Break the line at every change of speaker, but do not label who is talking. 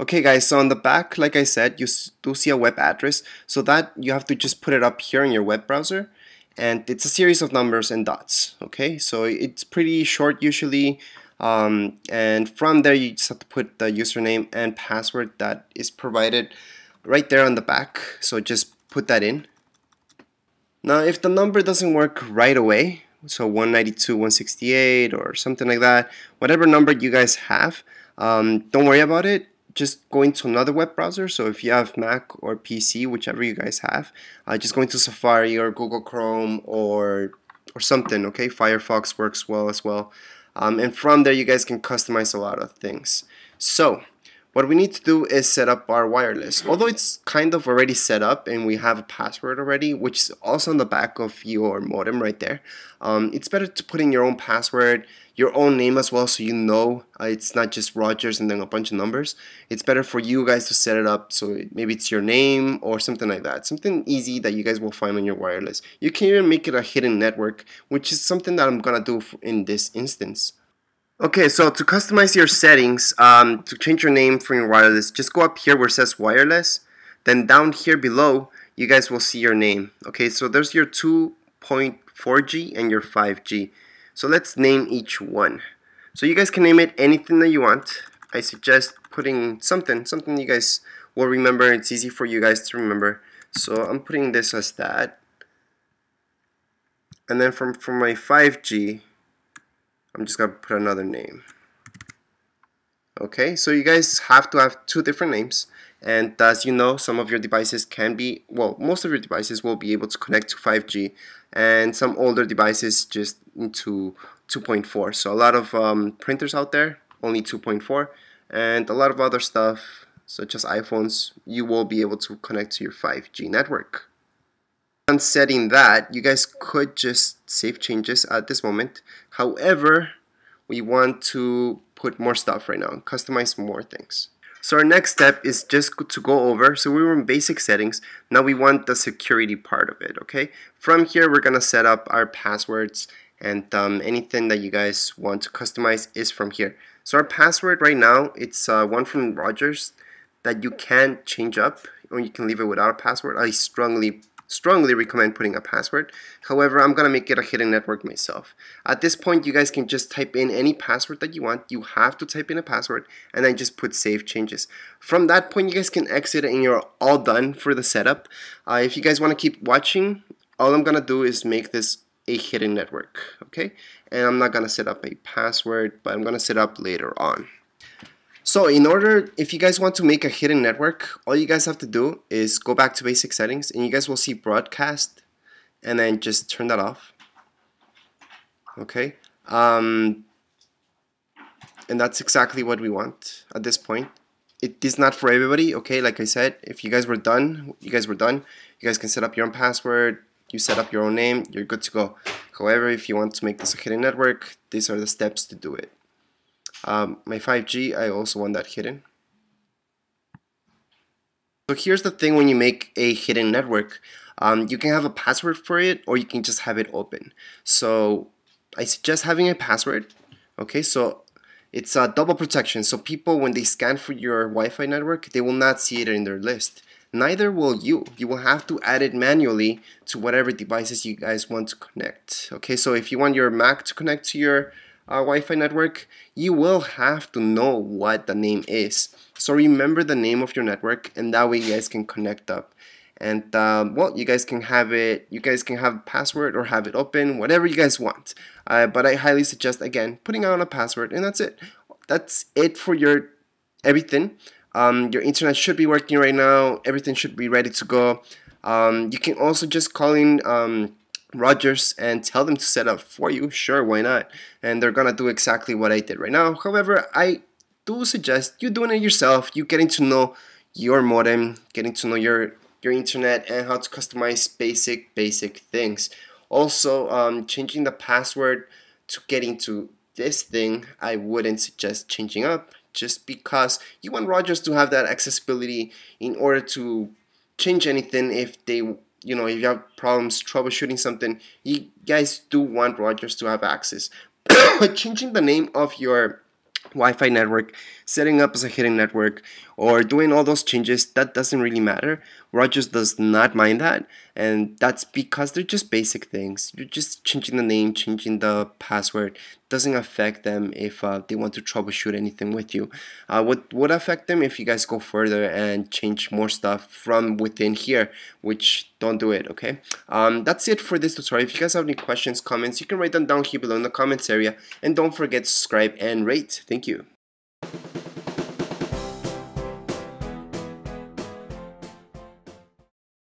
Okay guys, so on the back, like I said, you do see a web address, so that you have to just put it up here in your web browser, and it's a series of numbers and dots, okay? So it's pretty short usually, um, and from there you just have to put the username and password that is provided right there on the back, so just put that in. Now if the number doesn't work right away, so 192, 168 or something like that, whatever number you guys have, um, don't worry about it just go into another web browser. So if you have Mac or PC, whichever you guys have, uh, just go into Safari or Google Chrome or or something. Okay, Firefox works well as well. Um, and from there, you guys can customize a lot of things. So what we need to do is set up our wireless. Although it's kind of already set up and we have a password already, which is also on the back of your modem right there. Um, it's better to put in your own password, your own name as well so you know uh, it's not just Rogers and then a bunch of numbers. It's better for you guys to set it up so maybe it's your name or something like that. Something easy that you guys will find on your wireless. You can even make it a hidden network, which is something that I'm gonna do in this instance. Okay, so to customize your settings, um, to change your name for your wireless, just go up here where it says wireless. Then down here below, you guys will see your name. Okay, so there's your 2.4G and your 5G. So let's name each one. So you guys can name it anything that you want. I suggest putting something, something you guys will remember. It's easy for you guys to remember. So I'm putting this as that. And then from, from my 5G, I'm just going to put another name. Okay, so you guys have to have two different names. And as you know, some of your devices can be, well, most of your devices will be able to connect to 5G. And some older devices just into 2.4. So a lot of um, printers out there, only 2.4. And a lot of other stuff, such as iPhones, you will be able to connect to your 5G network setting that, you guys could just save changes at this moment. However, we want to put more stuff right now, customize more things. So our next step is just to go over, so we were in basic settings, now we want the security part of it, okay? From here, we're gonna set up our passwords and um, anything that you guys want to customize is from here. So our password right now, it's uh, one from Rogers that you can change up or you can leave it without a password. I strongly strongly recommend putting a password. However, I'm going to make it a hidden network myself. At this point, you guys can just type in any password that you want. You have to type in a password and then just put save changes. From that point, you guys can exit and you're all done for the setup. Uh, if you guys want to keep watching, all I'm going to do is make this a hidden network, okay? And I'm not going to set up a password, but I'm going to set up later on. So in order, if you guys want to make a hidden network, all you guys have to do is go back to basic settings and you guys will see broadcast and then just turn that off. Okay. Um, and that's exactly what we want at this point. It is not for everybody, okay? Like I said, if you guys were done, you guys were done. You guys can set up your own password, you set up your own name, you're good to go. However, if you want to make this a hidden network, these are the steps to do it. Um, my 5G, I also want that hidden. So here's the thing when you make a hidden network. Um, you can have a password for it or you can just have it open. So I suggest having a password. Okay, so it's a double protection. So people, when they scan for your Wi-Fi network, they will not see it in their list. Neither will you. You will have to add it manually to whatever devices you guys want to connect. Okay, so if you want your Mac to connect to your Wi-Fi network, you will have to know what the name is. So remember the name of your network and that way you guys can connect up. And um, well, you guys can have it, you guys can have a password or have it open, whatever you guys want. Uh, but I highly suggest, again, putting on a password and that's it. That's it for your everything. Um, your internet should be working right now. Everything should be ready to go. Um, you can also just call in um, Rogers and tell them to set up for you, sure, why not? And they're gonna do exactly what I did right now. However, I do suggest you doing it yourself, you getting to know your modem, getting to know your your internet and how to customize basic basic things. Also, um, changing the password to get into this thing, I wouldn't suggest changing up just because you want Rogers to have that accessibility in order to change anything if they you know, if you have problems troubleshooting something, you guys do want Rogers to have access. but changing the name of your Wi-Fi network, setting up as a hidden network, or doing all those changes, that doesn't really matter. Rogers does not mind that, and that's because they're just basic things. You're just changing the name, changing the password. Doesn't affect them if uh, they want to troubleshoot anything with you. Uh, what would affect them if you guys go further and change more stuff from within here, which don't do it, okay? Um, that's it for this tutorial. If you guys have any questions, comments, you can write them down here below in the comments area. And don't forget to subscribe and rate. Thank you.